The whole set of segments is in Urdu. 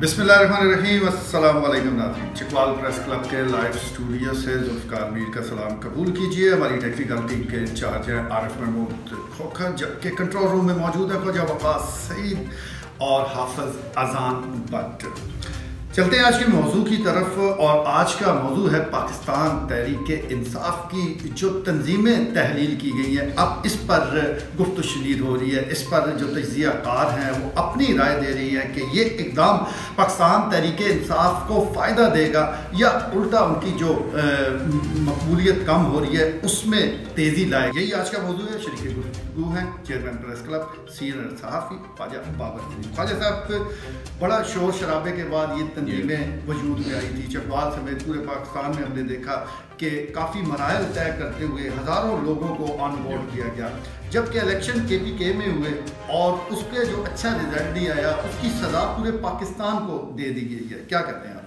بسم اللہ الرحمن الرحیم، السلام علیکم ناظرین۔ چکوال پریس کلب کے لائیو اسٹوڈیو سے ذوالفقار میر کا سلام قبول کیجیے۔ ہماری ٹیکنیکل ٹیم کے انچارج ہیں عارف محمود کھوکھر کے کنٹرول روم میں موجود ہے خواجہ وقاص سعید اور حافظ اذان بٹ۔ چلتے ہیں آج کے موضوع کی طرف اور آج کا موضوع ہے پاکستان تحریک انصاف کی جو تنظیمیں تحلیل کی گئی ہیں۔ اب اس پر گفت و شنید ہو رہی ہے۔ اس پر جو تجزیہ کار ہیں وہ اپنی رائے دے رہی ہیں کہ یہ اقدام پاکستان تحریک انصاف کو فائدہ دے گا یا الٹا ان کی جو مقبولیت کم ہو رہی ہے، اس میں تیزی لائے۔ یہی آج کا موضوع ہے۔ شریک گفتگو ہیں چیئرمین پریس کلب سینئر صحافی خواجہ بابر خواجہ صاحب، بڑا شور شرابے کے بعد یہ تنظیمیں وجود میں آئی تھی۔ چکوال سمیت پورے پاکستان میں ہم نے دیکھا کہ کافی مراحل طے کرتے ہوئے ہزاروں لوگوں کو آن بورڈ کیا گیا۔ جبکہ الیکشن کے پی کے میں ہوئے اور اس پہ جو اچھا رزلٹ نہیں آیا اس کی سزا پورے پاکستان کو دے دی گئی ہے۔ کیا کہتے ہیں آپ؟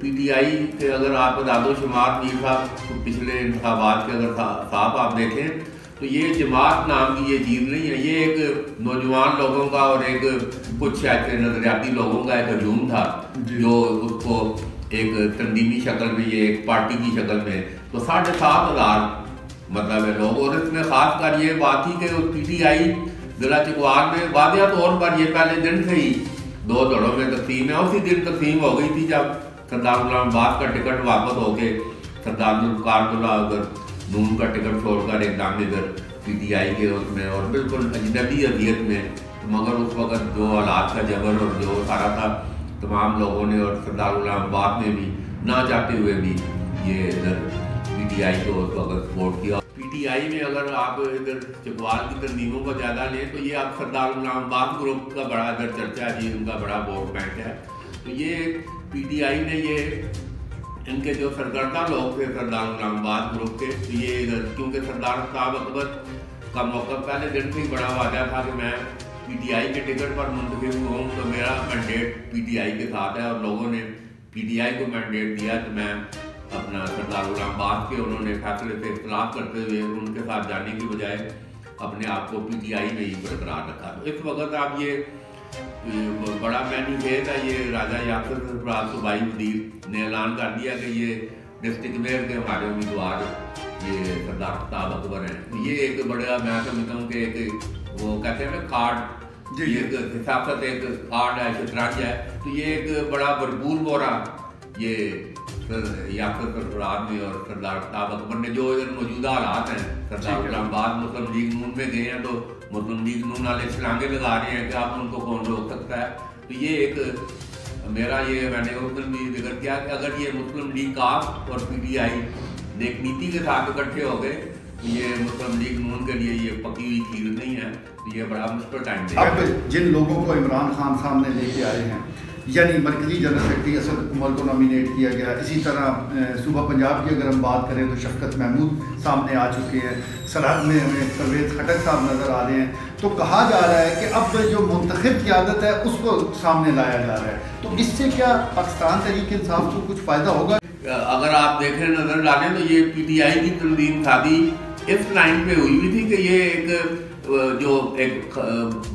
پی ٹی آئی کے اگر آپ داد و شمار میر صاحب پچھلے انتخابات کے اگر صاحب آپ دیکھیں تو یہ جماعت نام کی یہ چیز نہیں ہے یہ ایک نوجوان لوگوں کا اور ایک کچھ ایسے نظریاتی لوگوں کا ایک ہجوم تھا جی۔ جو اس کو ایک تنظیمی شکل میں یہ ایک پارٹی کی شکل میں تو ساڑھے سات ہزار مطلب ہے لوگ اور اس میں خاص کر یہ بات تھی کہ پی ٹی آئی ضلع چکوار میں واضح طور پر یہ پہلے دن سے ہی دو دڑوں میں تقسیم ہے اسی دن تقسیم ہو گئی تھی جب سردار غلام آباد کا ٹکٹ واپس ہو کے سردار الفقار اللہ اگر نون کا ٹکٹ چھوڑ کر ایک دام ادھر پی ٹی آئی کے اس میں، اور بالکل اجنبی اذیت میں۔ مگر اس وقت جو حالات کا جبر اور جو سارا تھا، تمام لوگوں نے اور سردار غلام آباد میں بھی، نہ چاہتے ہوئے بھی یہ ادھر پی ٹی آئی کو اس وقت سپورٹ کیا۔ پی ٹی آئی میں اگر آپ ادھر چکوال کی تنظیموں کو زیادہ لیں، تو یہ آپ سردار غلام آباد گروپ کا بڑا ادھر چرچا ہے جی ان کا بڑا ووٹ بینک ہے۔ تو یہ پی ٹی آئی نے یہ ان کے جو سرکردہ لوگ تھے، سردار غلام آباد گروپ کے۔ یہ کیونکہ سردار صاحب اکبر کا موقع پہلے دن سے ہی بڑا واضح تھا کہ میں پی ٹی آئی کے ٹکٹ پر منتخب ہوں تو میرا مینڈیٹ پی ٹی آئی کے ساتھ ہے اور لوگوں نے پی ٹی آئی کو مینڈیٹ دیا کہ میں اپنا سردار غلام آباد کے انہوں نے فیصلے سے اختلاف کرتے ہوئے ان کے ساتھ جانے کی بجائے اپنے آپ کو پی ٹی آئی میں ہی برقرار رکھا۔ تو اس وقت آپ یہ بڑا مینیفیٹ ہے یہ راجہ یاسر سرفراز صوبائی وزیر نے اعلان کر دیا کہ یہ ڈسٹرکٹ میئر کے ہمارے امیدوار یہ سردار فتاب اکبر ہیں یہ ایک بڑا میں سمجھتا ہوں کہ ایک وہ کہتے ہیں نا کارڈ جی ایک حفاظت ایک کارڈ ہے شطرنج ہے تو یہ ایک بڑا بھرپور بورا یہ یاسر سرفراز میں اور سردار فتاب اکبر نے جو ادھر موجودہ حالات ہیں سردار غلام آباد مسلم لیگ نون میں گئے ہیں تو مسلم لیگ نون والے چھلانگے لگا رہے ہیں کہ آپ ان کو کون روک سکتا ہے۔ تو یہ ایک میرا یہ میں نے اس دن بھی ذکر کیا کہ اگر یہ مسلم لیگ آپ اور پی ٹی آئی ایک نیتی کے ساتھ اکٹھے ہو گئے یہ مسلم لیگ نون کے لیے یہ پکی ہوئی کھیر نہیں ہے۔ یہ بڑا مشکل ٹائم دے اب جن لوگوں کو عمران خان سامنے لے کے آئے ہیں یعنی مرکزی جنرل سیکرٹری اسد عمر کو نامینیٹ کیا گیا۔ اسی طرح صوبہ پنجاب کی اگر ہم بات کریں تو شفقت محمود سامنے آ چکے ہیں۔ سرحد میں ہمیں پرویز کھٹک صاحب نظر آ رہے ہیں۔ تو کہا جا رہا ہے کہ اب جو منتخب قیادت ہے، اس کو سامنے لایا جا رہا ہے۔ تو اس سے کیا پاکستان تحریک انصاف کو کچھ فائدہ ہوگا؟ اگر آپ دیکھیں نظر ڈالیں تو یہ پی ٹی آئی کی تنظیم شادی اس لائن پہ ہوئی ہوئی تھی کہ یہ ایک جو ایک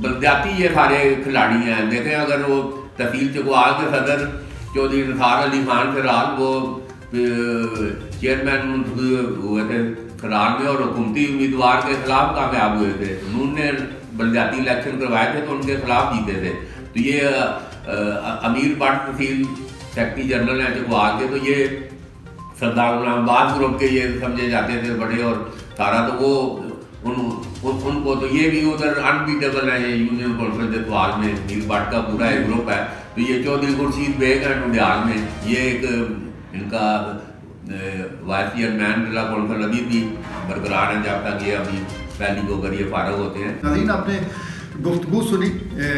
بلدیاتی یہ سارے کھلاڑی ہیں۔ دیکھیں اگر وہ تحصیل چکوال کے صدر چودھری نثار علی خان فیرال وہ چیئرمین منتخب ہوئے تھے خرار میں اور حکومتی امیدوار کے خلاف کامیاب ہوئے تھے۔ انہوں نے بلدیاتی الیکشن کروائے تھے تو ان کے خلاف جیتے تھے۔ تو یہ امیر بٹ تحصیل سیکٹری جنرل ہیں چکوال کے تو یہ سردار غلام آباد گروپ کے یہ سمجھے جاتے تھے بڑے اور سارا، تو وہ ان کو تو یہ بھی ادھر انبیٹیبل ہے یونین کانفرنس اتوال میں نیل بٹ کا پورا ایک گروپ ہے۔ تو یہ چودھری خورشید بیگ ہے ٹنڈیال میں۔ یہ ایک، ان کا وائس چیئرمین ضلع کانفرنس ابھی بھی برقرار ہے جب تک یہ ابھی پہلی کو اگر یہ فارغ ہوتے ہیں۔ ناظرین آپ نے گفتگو سنی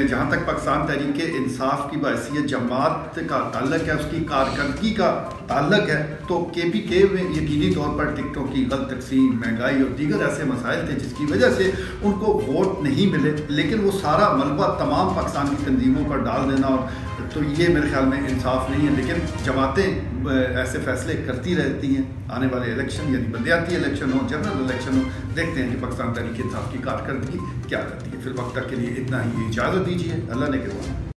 جہاں تک پاکستان تحریک انصاف کی باعثیت جماعت کا تعلق ہے، اس کی کارکردگی کا تعلق ہے، تو کے پی کے میں یقینی طور پر ٹکٹوں کی غلط تقسیم، مہنگائی اور دیگر ایسے مسائل تھے جس کی وجہ سے ان کو ووٹ نہیں ملے، لیکن وہ سارا ملبہ تمام پاکستان کی تنظیموں پر ڈال دینا اور تو یہ میرے خیال میں انصاف نہیں ہے، لیکن جماعتیں ایسے فیصلے کرتی رہتی ہیں، آنے والے الیکشن یعنی بلدیاتی الیکشن ہو جنرل الیکشن ہو دیکھتے ہیں کہ پاکستان تحریک انصاف کی کارکردگی کیا کرتی ہے۔ پھر وقت تک کے لیے اتنا ہی اجازت دیجیے اللہ نے کہ